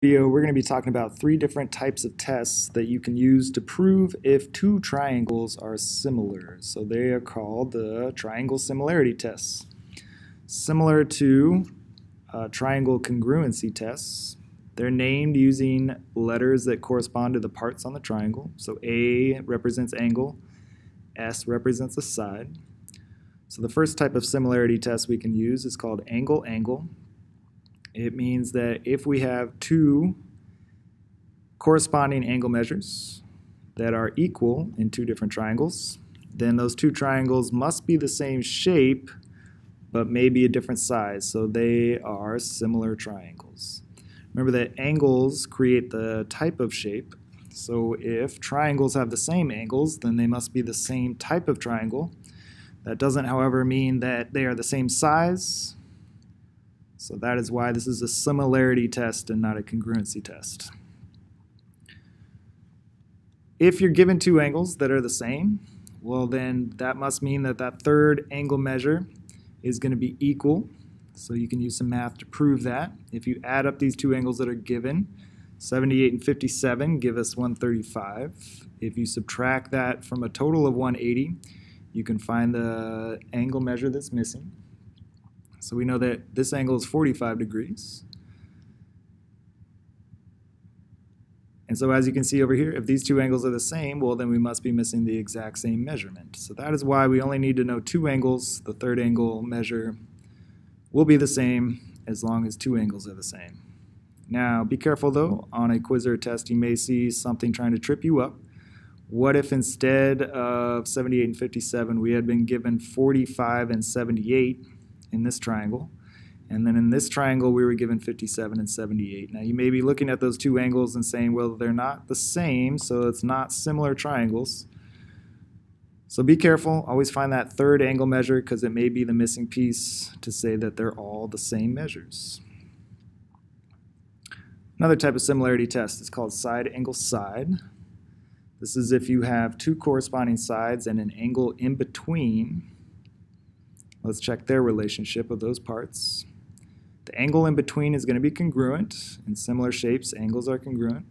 video, we're going to be talking about three different types of tests that you can use to prove if two triangles are similar. So they are called the triangle similarity tests. Similar to uh, triangle congruency tests, they're named using letters that correspond to the parts on the triangle. So A represents angle, S represents a side. So the first type of similarity test we can use is called angle-angle. It means that if we have two corresponding angle measures that are equal in two different triangles, then those two triangles must be the same shape but maybe a different size. So they are similar triangles. Remember that angles create the type of shape. So if triangles have the same angles, then they must be the same type of triangle. That doesn't, however, mean that they are the same size so that is why this is a similarity test and not a congruency test. If you're given two angles that are the same, well then that must mean that that third angle measure is going to be equal. So you can use some math to prove that. If you add up these two angles that are given, 78 and 57 give us 135. If you subtract that from a total of 180, you can find the angle measure that's missing. So we know that this angle is 45 degrees. And so as you can see over here, if these two angles are the same, well then we must be missing the exact same measurement. So that is why we only need to know two angles. The third angle measure will be the same as long as two angles are the same. Now be careful though, on a quiz or a test you may see something trying to trip you up. What if instead of 78 and 57 we had been given 45 and 78 in this triangle. And then in this triangle, we were given 57 and 78. Now you may be looking at those two angles and saying, well, they're not the same, so it's not similar triangles. So be careful. Always find that third angle measure because it may be the missing piece to say that they're all the same measures. Another type of similarity test is called side angle side. This is if you have two corresponding sides and an angle in between Let's check their relationship of those parts. The angle in between is going to be congruent. In similar shapes, angles are congruent.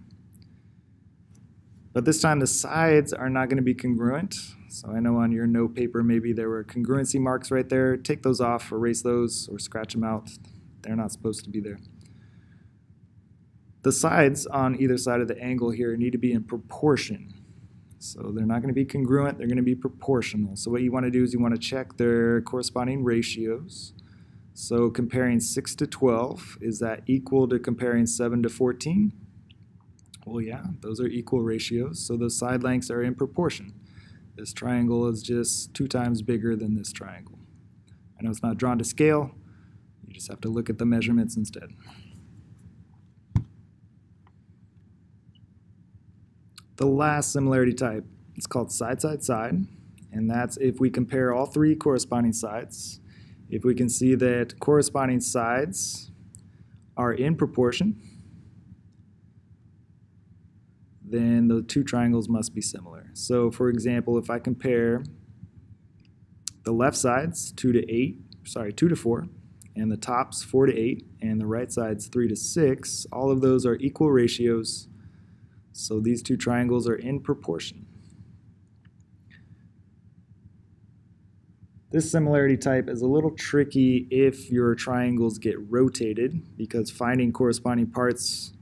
But this time the sides are not going to be congruent. So I know on your note paper maybe there were congruency marks right there. Take those off, erase those, or scratch them out. They're not supposed to be there. The sides on either side of the angle here need to be in proportion. So they're not going to be congruent, they're going to be proportional. So what you want to do is you want to check their corresponding ratios. So comparing 6 to 12, is that equal to comparing 7 to 14? Well, yeah, those are equal ratios, so the side lengths are in proportion. This triangle is just two times bigger than this triangle. I know it's not drawn to scale, you just have to look at the measurements instead. The last similarity type is called side, side, side, and that's if we compare all three corresponding sides. If we can see that corresponding sides are in proportion, then the two triangles must be similar. So for example, if I compare the left sides 2 to 8, sorry, 2 to 4, and the tops 4 to 8, and the right sides 3 to 6, all of those are equal ratios so these two triangles are in proportion. This similarity type is a little tricky if your triangles get rotated because finding corresponding parts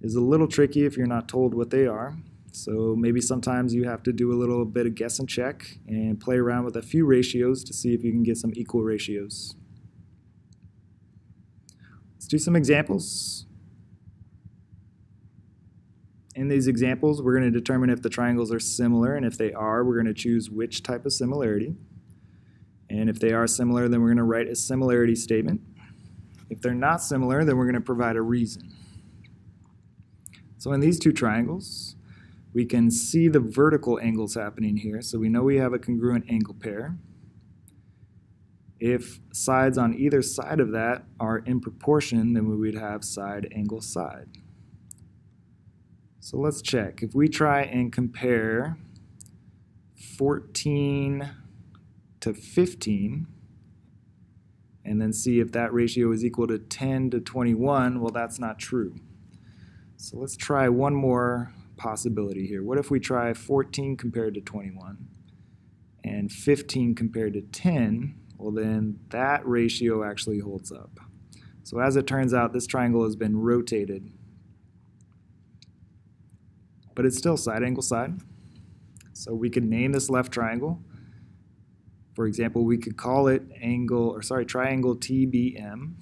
is a little tricky if you're not told what they are. So maybe sometimes you have to do a little bit of guess and check and play around with a few ratios to see if you can get some equal ratios. Let's do some examples. In these examples, we're going to determine if the triangles are similar, and if they are, we're going to choose which type of similarity. And if they are similar, then we're going to write a similarity statement. If they're not similar, then we're going to provide a reason. So in these two triangles, we can see the vertical angles happening here, so we know we have a congruent angle pair. If sides on either side of that are in proportion, then we would have side angle side. So let's check. If we try and compare 14 to 15, and then see if that ratio is equal to 10 to 21, well, that's not true. So let's try one more possibility here. What if we try 14 compared to 21 and 15 compared to 10? Well, then that ratio actually holds up. So as it turns out, this triangle has been rotated, but it's still side angle side. So we could name this left triangle. For example, we could call it angle, or sorry, triangle TBM.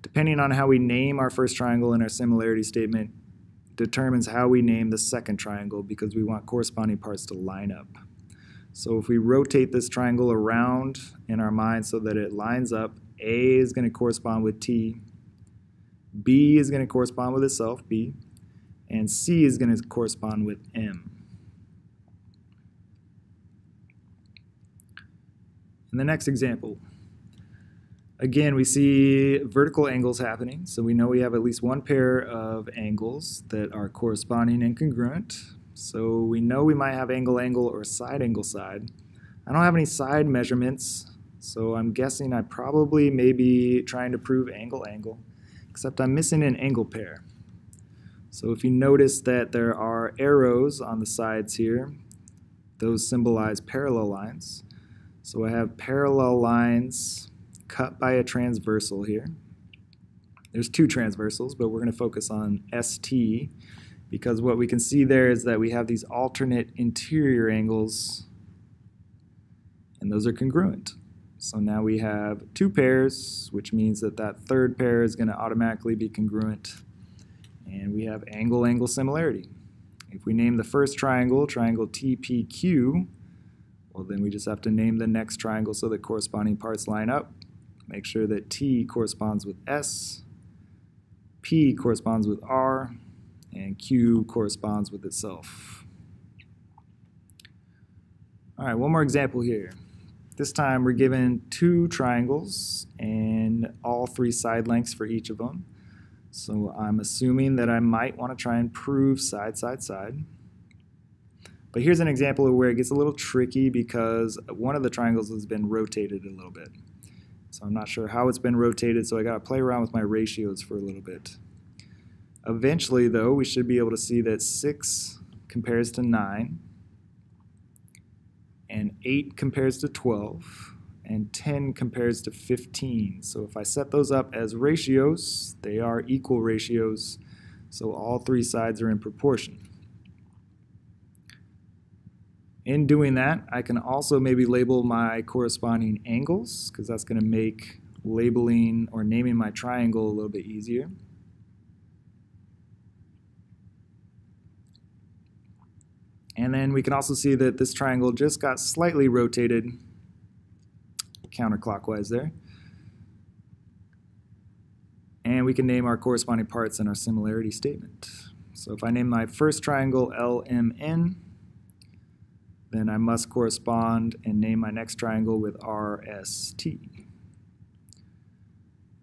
Depending on how we name our first triangle in our similarity statement, determines how we name the second triangle because we want corresponding parts to line up. So if we rotate this triangle around in our mind so that it lines up, A is going to correspond with T, B is going to correspond with itself, B, and C is going to correspond with M. In the next example, Again, we see vertical angles happening, so we know we have at least one pair of angles that are corresponding and congruent. So we know we might have angle angle or side angle side. I don't have any side measurements, so I'm guessing I probably may be trying to prove angle angle, except I'm missing an angle pair. So if you notice that there are arrows on the sides here, those symbolize parallel lines. So I have parallel lines cut by a transversal here. There's two transversals, but we're going to focus on ST because what we can see there is that we have these alternate interior angles and those are congruent. So now we have two pairs, which means that that third pair is going to automatically be congruent. And we have angle-angle similarity. If we name the first triangle, triangle TPQ, well then we just have to name the next triangle so the corresponding parts line up. Make sure that T corresponds with S, P corresponds with R, and Q corresponds with itself. All right, one more example here. This time we're given two triangles and all three side lengths for each of them. So I'm assuming that I might want to try and prove side, side, side. But here's an example of where it gets a little tricky because one of the triangles has been rotated a little bit. So I'm not sure how it's been rotated, so I got to play around with my ratios for a little bit. Eventually, though, we should be able to see that 6 compares to 9, and 8 compares to 12, and 10 compares to 15. So if I set those up as ratios, they are equal ratios, so all three sides are in proportion. In doing that, I can also maybe label my corresponding angles because that's going to make labeling or naming my triangle a little bit easier. And then we can also see that this triangle just got slightly rotated counterclockwise there. And we can name our corresponding parts in our similarity statement. So if I name my first triangle LMN, then I must correspond and name my next triangle with RST.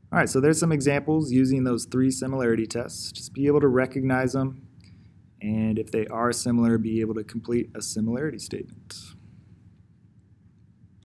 All right, so there's some examples using those three similarity tests. Just be able to recognize them, and if they are similar, be able to complete a similarity statement.